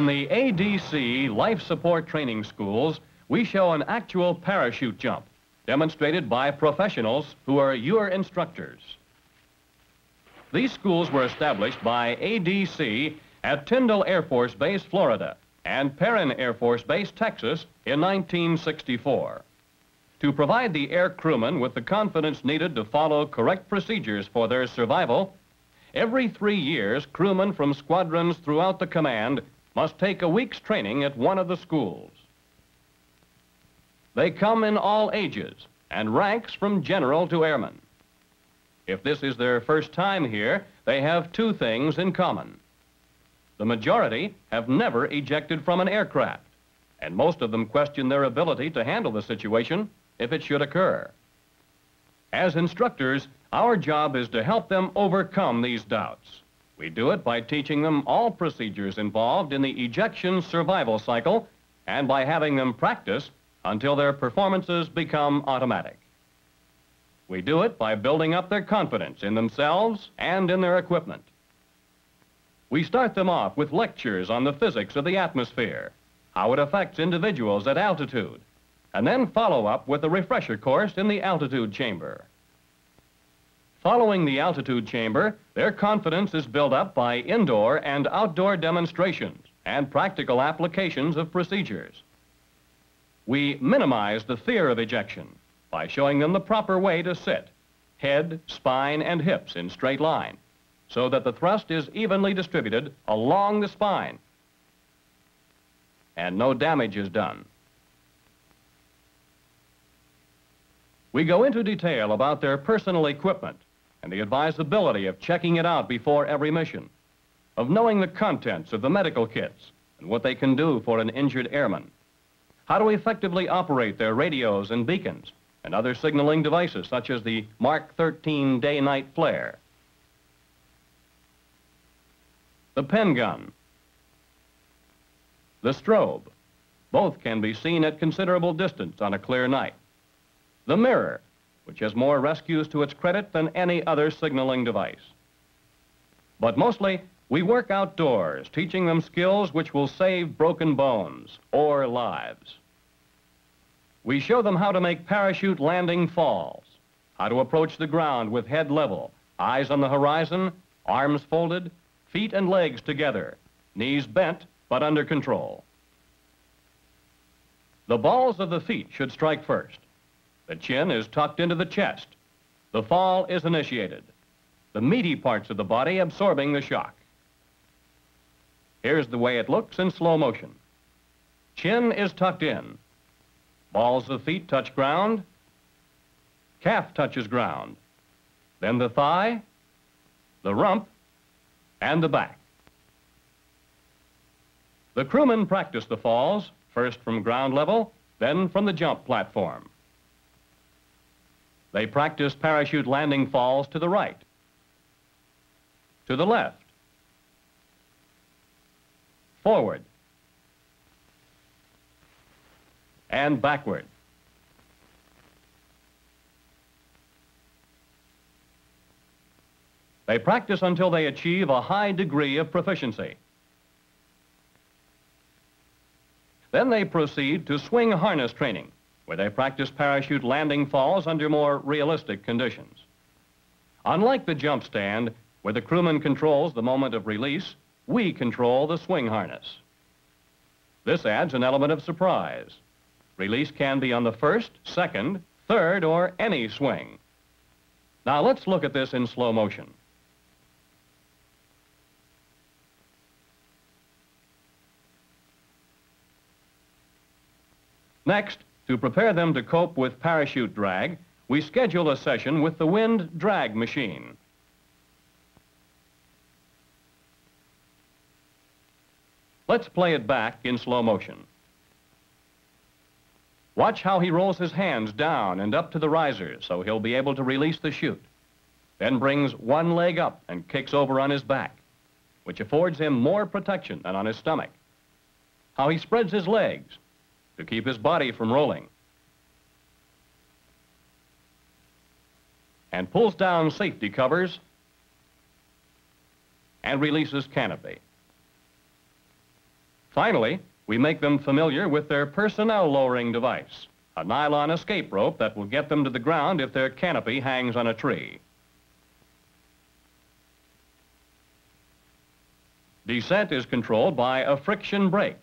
In the ADC Life Support Training Schools, we show an actual parachute jump demonstrated by professionals who are your instructors. These schools were established by ADC at Tyndall Air Force Base, Florida, and Perrin Air Force Base, Texas, in 1964. To provide the air crewmen with the confidence needed to follow correct procedures for their survival, every three years, crewmen from squadrons throughout the command must take a week's training at one of the schools. They come in all ages and ranks from general to airman. If this is their first time here, they have two things in common. The majority have never ejected from an aircraft, and most of them question their ability to handle the situation if it should occur. As instructors, our job is to help them overcome these doubts. We do it by teaching them all procedures involved in the ejection survival cycle and by having them practice until their performances become automatic. We do it by building up their confidence in themselves and in their equipment. We start them off with lectures on the physics of the atmosphere, how it affects individuals at altitude, and then follow up with a refresher course in the altitude chamber. Following the altitude chamber, their confidence is built up by indoor and outdoor demonstrations and practical applications of procedures. We minimize the fear of ejection by showing them the proper way to sit, head, spine, and hips in straight line, so that the thrust is evenly distributed along the spine and no damage is done. We go into detail about their personal equipment and the advisability of checking it out before every mission, of knowing the contents of the medical kits and what they can do for an injured airman, how to effectively operate their radios and beacons and other signaling devices such as the Mark 13 day-night flare, the pen gun, the strobe. Both can be seen at considerable distance on a clear night. The mirror, which has more rescues to its credit than any other signaling device. But mostly, we work outdoors, teaching them skills which will save broken bones or lives. We show them how to make parachute landing falls, how to approach the ground with head level, eyes on the horizon, arms folded, feet and legs together, knees bent but under control. The balls of the feet should strike first. The chin is tucked into the chest. The fall is initiated. The meaty parts of the body absorbing the shock. Here's the way it looks in slow motion. Chin is tucked in. Balls of feet touch ground. Calf touches ground. Then the thigh, the rump, and the back. The crewmen practice the falls, first from ground level, then from the jump platform. They practice parachute landing falls to the right, to the left, forward, and backward. They practice until they achieve a high degree of proficiency. Then they proceed to swing harness training where they practice parachute landing falls under more realistic conditions. Unlike the jump stand, where the crewman controls the moment of release, we control the swing harness. This adds an element of surprise. Release can be on the first, second, third, or any swing. Now let's look at this in slow motion. Next, to prepare them to cope with parachute drag, we schedule a session with the wind drag machine. Let's play it back in slow motion. Watch how he rolls his hands down and up to the riser so he'll be able to release the chute. Then brings one leg up and kicks over on his back, which affords him more protection than on his stomach. How he spreads his legs to keep his body from rolling. And pulls down safety covers and releases canopy. Finally, we make them familiar with their personnel lowering device, a nylon escape rope that will get them to the ground if their canopy hangs on a tree. Descent is controlled by a friction brake,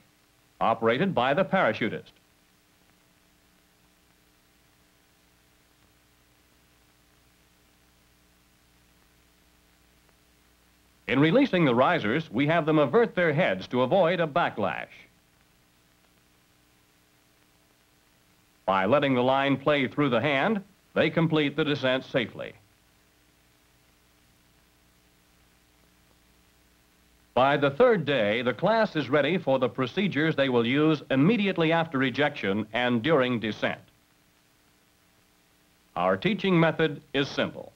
operated by the parachutist. In releasing the risers, we have them avert their heads to avoid a backlash. By letting the line play through the hand, they complete the descent safely. By the third day, the class is ready for the procedures they will use immediately after ejection and during descent. Our teaching method is simple.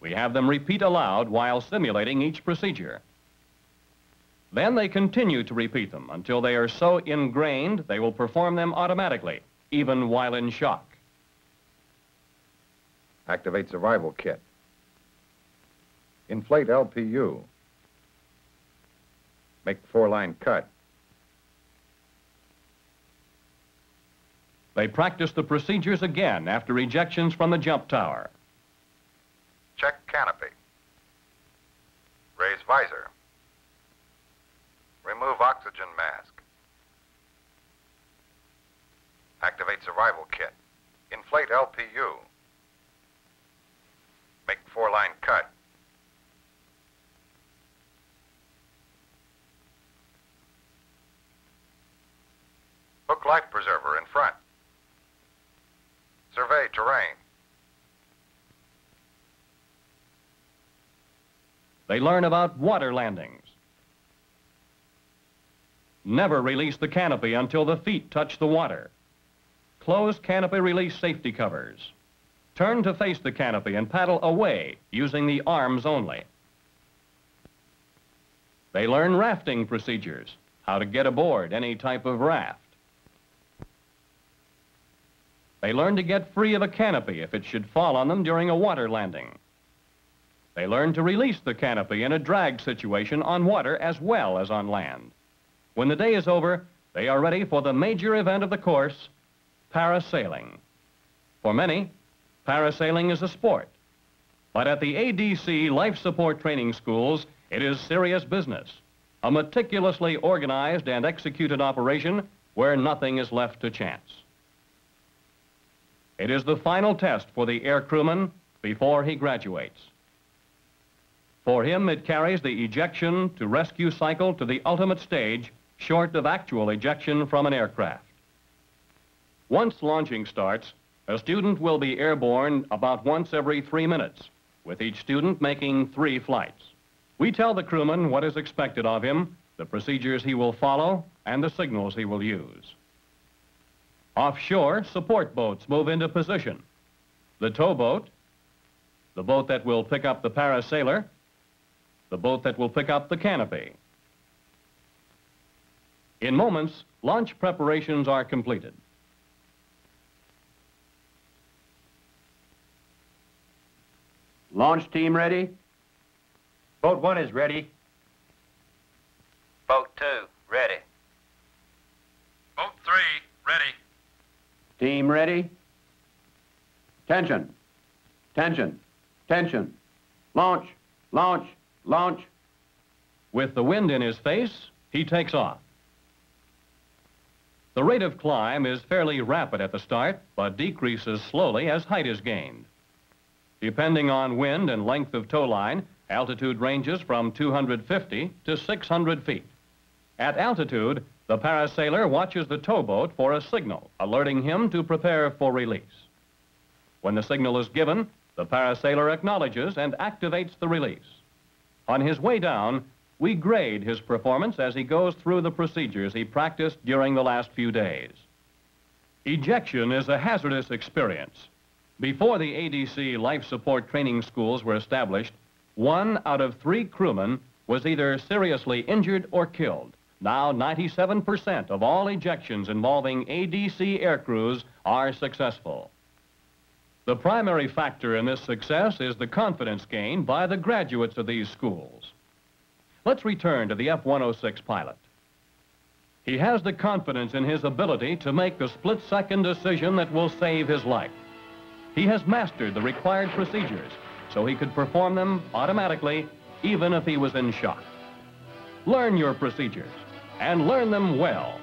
We have them repeat aloud while simulating each procedure. Then they continue to repeat them until they are so ingrained they will perform them automatically, even while in shock. Activate survival kit. Inflate LPU. Make four-line cut. They practice the procedures again after ejections from the jump tower. Check canopy. Raise visor. Remove oxygen mask. Activate survival kit. Inflate LPU. Make four-line cut. Hook life preserver in front. Survey terrain. They learn about water landings. Never release the canopy until the feet touch the water. Close canopy release safety covers. Turn to face the canopy and paddle away using the arms only. They learn rafting procedures, how to get aboard any type of raft. They learn to get free of a canopy if it should fall on them during a water landing. They learn to release the canopy in a drag situation on water as well as on land. When the day is over, they are ready for the major event of the course, parasailing. For many, parasailing is a sport. But at the ADC Life Support Training Schools, it is serious business. A meticulously organized and executed operation where nothing is left to chance. It is the final test for the air crewman before he graduates. For him, it carries the ejection to rescue cycle to the ultimate stage, short of actual ejection from an aircraft. Once launching starts, a student will be airborne about once every three minutes, with each student making three flights. We tell the crewman what is expected of him, the procedures he will follow, and the signals he will use. Offshore, support boats move into position. The towboat, the boat that will pick up the parasailer, the boat that will pick up the canopy. In moments, launch preparations are completed. Launch team ready? Boat one is ready. Boat two, ready. Boat three, ready. Team ready? Tension. Tension. Tension. Launch. Launch. Launch. With the wind in his face, he takes off. The rate of climb is fairly rapid at the start, but decreases slowly as height is gained. Depending on wind and length of tow line, altitude ranges from 250 to 600 feet. At altitude, the parasailer watches the towboat for a signal, alerting him to prepare for release. When the signal is given, the parasailer acknowledges and activates the release. On his way down, we grade his performance as he goes through the procedures he practiced during the last few days. Ejection is a hazardous experience. Before the ADC life support training schools were established, one out of three crewmen was either seriously injured or killed. Now, 97% of all ejections involving ADC air crews are successful. The primary factor in this success is the confidence gained by the graduates of these schools. Let's return to the F-106 pilot. He has the confidence in his ability to make the split-second decision that will save his life. He has mastered the required procedures so he could perform them automatically even if he was in shock. Learn your procedures and learn them well.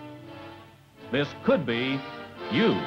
This could be you.